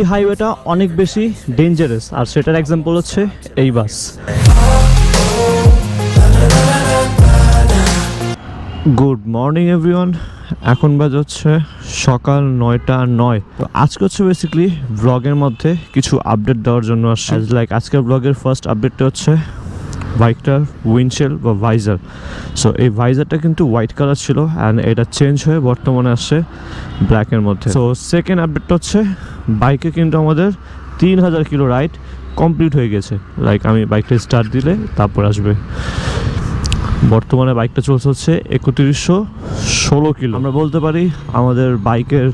এই হাইওয়েটা অনেক বেশি ডেঞ্জারাস আর সেটার এক্সাম্পল হচ্ছে এই বাস গুড মর্নিং এভরিওয়ান এখন বাজে হচ্ছে সকাল নয়টা নয়। তো আজকে হচ্ছে বেসিক্যালি ব্লগের মধ্যে কিছু আপডেট দেওয়ার জন্য আসছে। লাইক আজকের ব্লগের ফার্স্ট আপডেটটা হচ্ছে বাইকটার উইন্ডশেল বা ভাইজার সো এই ভাইজারটা কিন্তু হোয়াইট কালার ছিল অ্যান্ড এটা চেঞ্জ হয়ে বর্তমানে আসছে ব্ল্যাকের মধ্যে। সো সেকেন্ড আপডেটটা হচ্ছে বাইকে কিন্তু আমাদের তিন হাজার কিলো রাইড কমপ্লিট হয়ে গেছে। লাইক আমি বাইকটা স্টার্ট দিলে তারপর আসবে। বর্তমানে বাইকটা চলছে হচ্ছে একত্রিশশো ষোলো কিলো। আমরা বলতে পারি, আমাদের বাইকের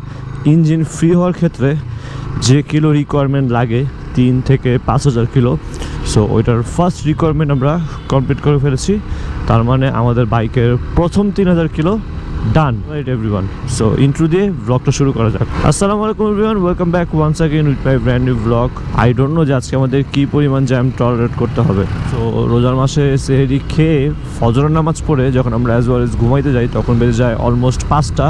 ইঞ্জিন ফ্রি হওয়ার ক্ষেত্রে যে কিলো রিকোয়ারমেন্ট লাগে তিন থেকে পাঁচ হাজার কিলো সো ওইটার ফার্স্ট রিকোয়ারমেন্ট আমরা কমপ্লিট করে ফেলেছি। তার মানে আমাদের বাইকের প্রথম তিন হাজার kilo done right everyone so intro দিয়ে ব্লগটা শুরু করা যাক। আসসালামু আলাইকুম everyone welcome back once again with my brand new blog I don't know যে আজকে আমাদের কী পরিমাণ জ্যাম টলারেট করতে হবে। তো রোজার মাসে সেহেরি খেয়ে ফজরের নামাজ পড়ে যখন আমরা অ্যাজ ওয়েল এজ ঘুমাইতে যাই, তখন বেজে যায় অলমোস্ট পাঁচটা।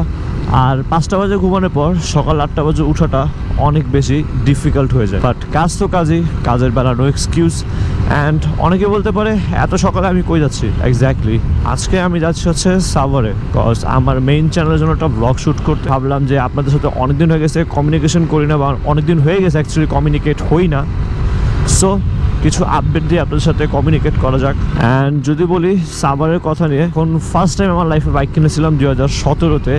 আর পাঁচটা বাজে ঘুমানোর পর সকাল আটটা বাজে উঠাটা অনেক বেশি ডিফিকাল্ট হয়ে যায়। বাট কাজ তো কাজই, কাজের বেলা নো এক্সকিউজ অ্যান্ড অনেকে বলতে পারে, এত সকালে আমি কই যাচ্ছি? এক্স্যাক্টলি আজকে আমি যাচ্ছি হচ্ছে সাভারে কজ আমার মেইন চ্যানেলের জন্য একটা ব্লগ শ্যুট করতে। ভাবলাম যে আপনাদের সাথে অনেকদিন হয়ে গেছে কমিউনিকেশন করি না বা অনেকদিন হয়ে গেছে অ্যাকচুয়ালি কমিউনিকেট হই না। সো কিছু আপডেট দিয়ে আপনাদের সাথে কমিউনিকেট করা যাক। অ্যান্ড যদি বলি, সাভারের কথা নিয়ে, এখন ফার্স্ট টাইম আমার লাইফে বাইক কিনেছিলাম দু হাজার সতেরোতে।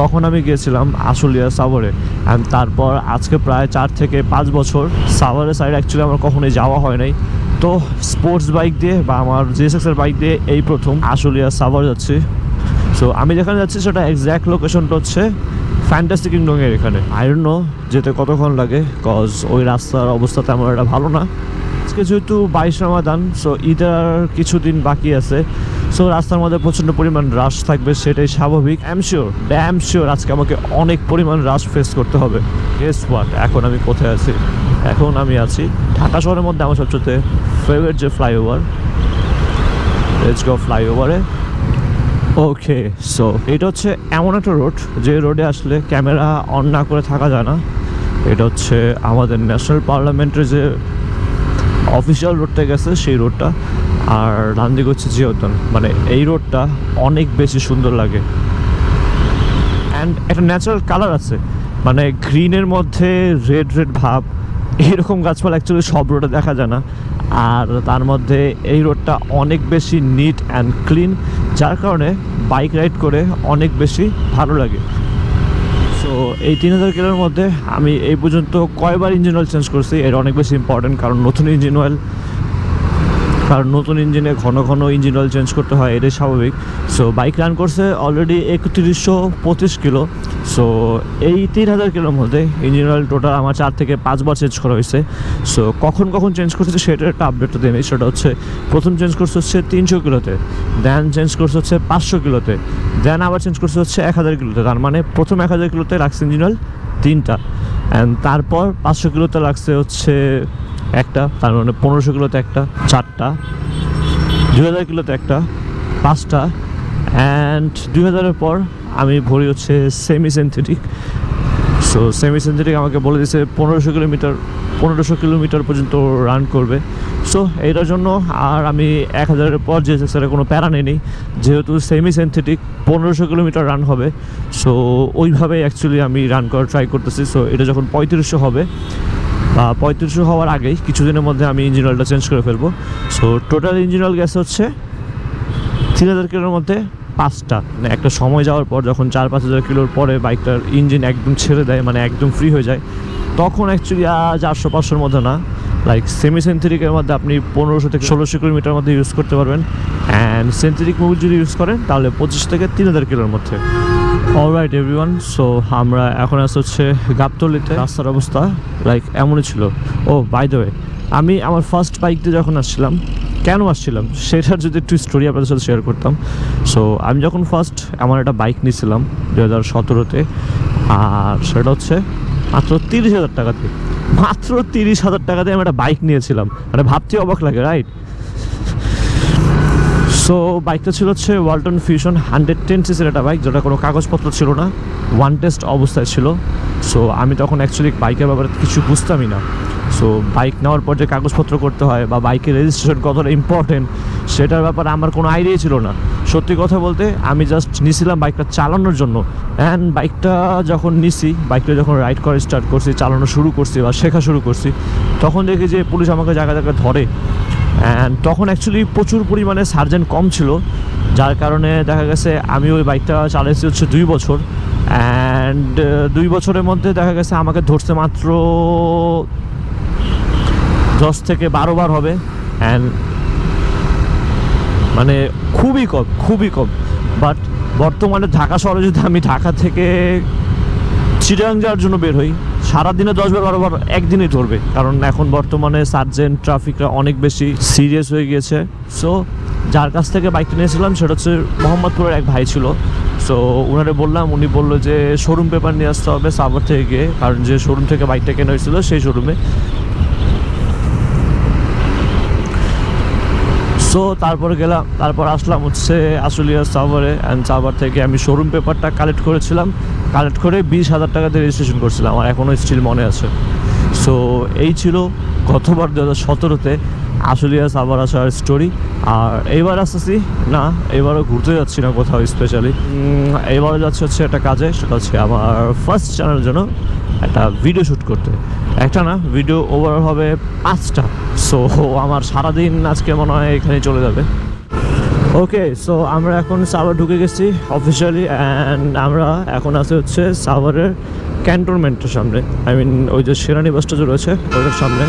তখন আমি গিয়েছিলাম আশুলিয়া সাভারে। অ্যান্ড তারপর আজকে প্রায় চার থেকে পাঁচ বছর সাভারের সাইড অ্যাকচুয়ালি আমার কখনোই যাওয়া হয় নাই। তো স্পোর্টস বাইক দিয়ে বা আমার জিএসএক্সের বাইক দিয়ে এই প্রথম আশুলিয়া সাভার যাচ্ছি। সো আমি যেখানে যাচ্ছি সেটা এক্স্যাক্ট লোকেশনটা হচ্ছে ফ্যান্টাস্টিক কিংডমের এখানে। আই যেতে কতক্ষণ লাগে কজ ওই রাস্তার অবস্থা তেমন একটা ভালো না। আজকে যেহেতু বাইশ রমাদান সো ঈদের কিছুদিন বাকি আছে সো রাস্তার মধ্যে প্রচণ্ড পরিমাণ রাশ থাকবে, সেটাই স্বাভাবিক। অ্যাম শিওর ড্যাম শিওর আজকে আমাকে অনেক পরিমাণ রাশ ফেস করতে হবে। গেস ওয়াট এখন আমি কোথায় আছি? এখন আমি আছি ঢাকা শহরের মধ্যে আমার সবচেয়ে ফেভারিট যে ফ্লাইওভার গো ফ্লাইওভারে ওকে সো এটা হচ্ছে এমন একটা রোড যে রোডে আসলে ক্যামেরা অন না করে থাকা যায় না। এটা হচ্ছে আমাদের ন্যাশনাল পার্লামেন্টের যে অফিসিয়াল রোডটা গেছে, সেই রোডটা আর ডান দিকে হচ্ছে জিওতন। মানে এই রোডটা অনেক বেশি সুন্দর লাগে। অ্যান্ড একটা ন্যাচারাল কালার আছে। মানে গ্রিনের মধ্যে রেড রেড ভাব। এইরকম গাছপালা অ্যাকচুয়ালি সব রোডে দেখা যায় না। আর তার মধ্যে এই রোডটা অনেক বেশি নিট অ্যান্ড ক্লিন যার কারণে বাইক রাইড করে অনেক বেশি ভালো লাগে। এই তিন হাজার কিলোর মধ্যে আমি এই পর্যন্ত কয়বার ইঞ্জিন অয়েল চেঞ্জ করছি, এটা অনেক বেশি ইম্পর্টেন্ট কারণ নতুন ইঞ্জিন অয়েল কারণ নতুন ইঞ্জিনে ঘন ঘন ইঞ্জিন অয়েল চেঞ্জ করতে হয়, এটাই স্বাভাবিক। সো বাইক রান করছে অলরেডি একত্রিশশো পঁচিশ কিলো। সো এই তিন হাজার কিলোর মধ্যে ইঞ্জিন অয়েল টোটাল আমার চার থেকে পাঁচবার চেঞ্জ করা হয়েছে। সো কখন কখন চেঞ্জ করছে সেটার একটা আপডেটটা দিয়ে সেটা হচ্ছে, প্রথম চেঞ্জ করছে হচ্ছে তিনশো কিলোতে দেন চেঞ্জ করছে হচ্ছে পাঁচশো কিলোতে দেন আবার চেঞ্জ করছে হচ্ছে এক হাজার কিলোতে। তার মানে প্রথম এক হাজার কিলোতে রাখছে ইঞ্জিন অয়েল তিনটা। অ্যান্ড তারপর পাঁচশো কিলোতে লাগছে হচ্ছে একটা, তার মানে পনেরোশো কিলোতে একটা, চারটা দুই হাজার কিলোতে একটা, পাঁচটা অ্যান্ড দুই হাজারের পর আমি ভরি হচ্ছে semi synthetic so semi synthetic আমাকে বলে দিয়েছে পনেরোশো কিলোমিটার পনেরোশো কিলোমিটার পর্যন্ত রান করবে। সো এইটার জন্য আর আমি এক হাজারের পর যে সেক্সারে কোনো প্যারা নেই, যেহেতু সেমি সিনথেটিক পনেরোশো কিলোমিটার রান হবে। সো ওইভাবে অ্যাকচুয়ালি আমি রান করার ট্রাই করতেছি। সো এটা যখন পঁয়ত্রিশশো হবে পঁয়ত্রিশশো হওয়ার আগেই কিছুদিনের মধ্যে আমি ইঞ্জিন অয়েলটা চেঞ্জ করে ফেলব। So total engine oil gas হচ্ছে তিন হাজার কিলোর মধ্যে পাঁচটা। মানে একটা সময় যাওয়ার পর যখন চার, পাঁচ হাজার কিলোর পরে বাইকটার ইঞ্জিন একদম ছেড়ে দেয় মানে একদম ফ্রি হয়ে যায়, তখন অ্যাকচুয়ালি চারশো পাঁচশোর মধ্যে না লাইক সেমি সেন্থেটিকের মধ্যে আপনি পনেরোশো থেকে ষোলোশো কিলোমিটার মধ্যে ইউজ করতে পারবেন। অ্যান্ড সেন্থেটিক মোবিল যদি ইউজ করেন, তাহলে পঁচিশ থেকে তিন হাজার কিলোর মধ্যে। অলরাইট এভরিওয়ান সো আমরা এখন আসতে হচ্ছে গাবতলিতে। রাস্তার অবস্থা লাইক এমনই ছিল। ও বাই দ্য ওয়ে আমি আমার ফার্স্ট বাইক দিয়ে যখন আসছিলাম, কেন আসছিলাম? সেটার যদি একটু স্টোরি আপনাদের সাথে শেয়ার করতাম। সো আমি যখন ফার্স্ট আমার একটা বাইক নিয়েছিলাম দু হাজার সতেরোতে, আর সেটা হচ্ছে মাত্র তিরিশ হাজার টাকাতে মাত্র তিরিশ হাজার টাকাতে আমি একটা বাইক নিয়েছিলাম। মানে ভাবতে অবাক লাগে রাইট সো বাইকটা ছিল হচ্ছে ওয়ালটন ফিউশন হান্ড্রেড টেন সিসির একটা বাইক যেটা কোনো কাগজপত্র ছিল না ওয়ান টেস্ট অবস্থায় ছিল। সো আমি তখন অ্যাকচুয়ালি বাইকের ব্যাপারে কিছু বুঝতামই না। সো বাইক নেওয়ার পর যে কাগজপত্র করতে হয় বা বাইকের রেজিস্ট্রেশন কতটা ইম্পর্টেন্ট সেটার ব্যাপারে আমার কোনো আইডিয়াই ছিল না। সত্যি কথা বলতে, আমি জাস্ট নিছিলাম বাইকটা চালানোর জন্য। অ্যান্ড বাইকটা যখন নিছি বাইকটা যখন রাইড করা স্টার্ট করছি, চালানো শুরু করছি বা শেখা শুরু করছি, তখন দেখি যে পুলিশ আমাকে জায়গা জায়গায় ধরে। অ্যান্ড তখন অ্যাকচুয়ালি প্রচুর পরিমাণে সার্জেন্ট কম ছিল, যার কারণে দেখা গেছে আমি ওই বাইকটা চালাইছি হচ্ছে দুই বছর। অ্যান্ড দুই বছরের মধ্যে দেখা গেছে আমাকে ধরছে মাত্র দশ থেকে বারো বার হবে। অ্যান্ড মানে খুবই কম খুবই কম। বাট বর্তমানে ঢাকা শহরে যদি আমি ঢাকা থেকে চিটাং যাওয়ার জন্য বের হই সারাদিনে দশ বার, বারো বার একদিনে ধরবে। কারণ এখন বর্তমানে সার্জেন্ট ট্রাফিকরা অনেক বেশি সিরিয়াস হয়ে গিয়েছে। সো যার কাছ থেকে বাইকটা নিয়েছিলাম, সেটা হচ্ছে মোহাম্মদপুরের এক ভাই ছিল। সো ওনারে বললাম, উনি বলল যে শোরুম পেপার নিয়ে আসতে হবে সাভার থেকে গিয়ে কারণ যে শোরুম থেকে বাইকটা কেনা হয়েছিল, সেই শোরুমে সো তারপর গেলাম, তারপর আসলাম হচ্ছে আশুলিয়া সাভারে অ্যান্ড সাভার থেকে আমি শোরুম পেপারটা কালেক্ট করেছিলাম। কালেক্ট করে বিশ হাজার টাকাতে রেজিস্ট্রেশন করছিলাম আমার এখনও স্টিল মনে আছে। সো এই ছিল গতবার দু হাজার সতেরোতে আশুলিয়া সাভার আসার স্টোরি আর এইবার আসতেছি, না, এবারও ঘুরতে যাচ্ছি না কোথাও স্পেশালি এবারও যাচ্ছে হচ্ছে একটা কাজে, সেটা হচ্ছে আমার ফার্স্ট চ্যানেলের জন্য একটা ভিডিও শ্যুট করতে। একটা না ভিডিও ওভার হবে পাঁচটা। সো আমার সারাদিন আজকে মনে হয় এখানে চলে যাবে। ওকে সো আমরা এখন সাভার ঢুকে গেছি অফিসিয়ালি অ্যান্ড আমরা এখন আছি হচ্ছে সাভারের ক্যান্টনমেন্টের সামনে। আই মিন ওই যে সেরানি বাসটা যে রয়েছে, ওটার সামনে।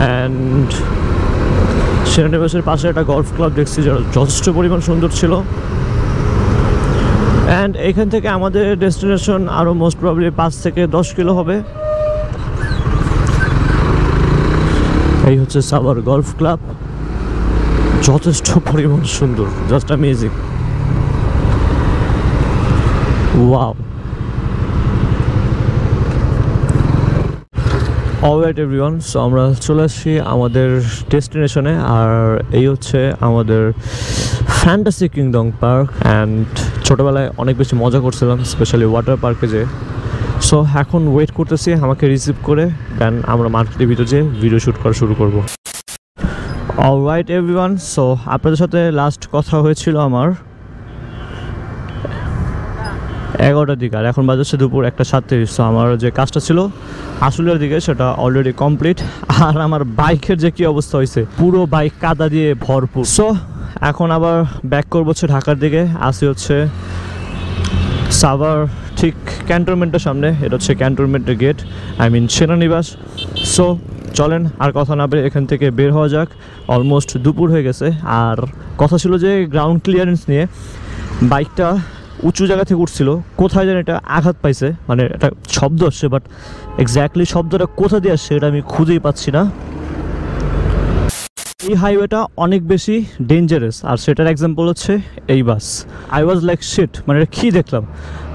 অ্যান্ড সেরানি বাসের পাশে একটা গলফ ক্লাব দেখছি, যেটা যথেষ্ট পরিমাণ সুন্দর ছিল। অ্যান্ড এখান থেকে আমাদের ডেস্টিনেশন আরও মোস্ট প্রবলি পাঁচ থেকে দশ কিলো হবে। এই হচ্ছে সাভার গলফ ক্লাব যথেষ্ট পরিমাণ সুন্দর just amazing wow alright everyone so আমরা চলে আসছি আমাদের ডেস্টিনেশনে, আর এই হচ্ছে আমাদের ফ্যান্টাসি কিংডম পার্ক অ্যান্ড ছোটোবেলায় অনেক বেশি মজা করছিলাম স্পেশালি ওয়াটার পার্কে যে সো এখন ওয়েট করতেছি আমাকে রিসিভ করে দেন আমরা মার্কেটের ভিতরে যেয়ে ভিডিও শ্যুট করা শুরু করব। অলরাইট এভরিওয়ান সো আপনাদের সাথে লাস্ট কথা হয়েছিল আমার এগারোটার দিকে, আর এখন বাজাচ্ছে দুপুর একটা সাতত্রিশ। সো আমার যে কাজটা ছিল আসলের দিকে, সেটা অলরেডি কমপ্লিট আর আমার বাইকের যে কী অবস্থা হয়েছে, পুরো বাইক কাদা দিয়ে ভরপুর। সো এখন আবার ব্যাক করব হচ্ছে ঢাকার দিকে। আসি হচ্ছে সাভার, ঠিক ক্যান্টনমেন্টের সামনে, এটা হচ্ছে ক্যান্টনমেন্টের গেট আই মিন সেনানিবাস। সো চলেন, আর কথা না বের এখান থেকে বের হওয়া যাক। অলমোস্ট দুপুর হয়ে গেছে, আর কথা ছিল যে গ্রাউন্ড ক্লিয়ারেন্স নিয়ে বাইকটা উঁচু জায়গা থেকে উঠছিল, কোথায় যেন এটা আঘাত পাইছে মানে একটা শব্দ আসছে বাট এক্স্যাক্টলি শব্দটা কোথা দিয়ে আসছে, এটা আমি খুঁজেই পাচ্ছি না। এই হাইওয়েটা অনেক বেশি ডেঞ্জারাস আর সেটার এক্সাম্পল হচ্ছে এই bus I was like shit মানে এটা কী দেখলাম?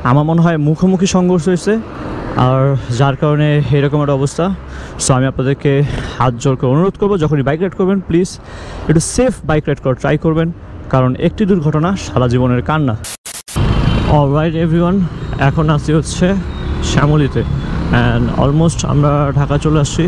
আমার মনে হয় মুখোমুখি সংঘর্ষ হয়েছে, আর যার কারণে এরকম একটা অবস্থা। সো আমি আপনাদেরকে হাত জোর করে অনুরোধ করব, যখনই বাইক রাইড করবেন প্লিজ একটু সেফ বাইক রাইড করার ট্রাই করবেন, কারণ একটি দুর্ঘটনা সারা জীবনের কান্না। অলরাইট এভরিওয়ান এখন আসছি হচ্ছে শ্যামলিতে। অ্যান্ড অলমোস্ট আমরা ঢাকা চলে আসছি।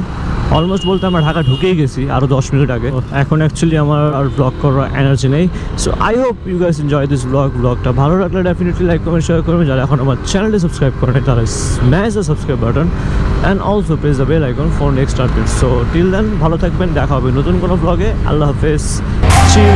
অলমোস্ট বলতে আমরা ঢাকা ঢুকেই গেছি আরও দশ মিনিট আগে। এখন অ্যাকচুয়ালি আমার আর ব্লগ করার এনার্জি নেই। So I hope you guys enjoy this blog ব্লগটা ভালো লাগলে ডেফিনেটলি লাইক কমেন্ট শেয়ার করবেন যারা এখন আমার চ্যানেলটি সাবস্ক্রাইব করেন তারা smash the subscribe button and also press the bell icon for next update so till then ভালো থাকবেন, দেখা হবে নতুন কোনো ব্লগে আল্লাহ হাফেজ। চিল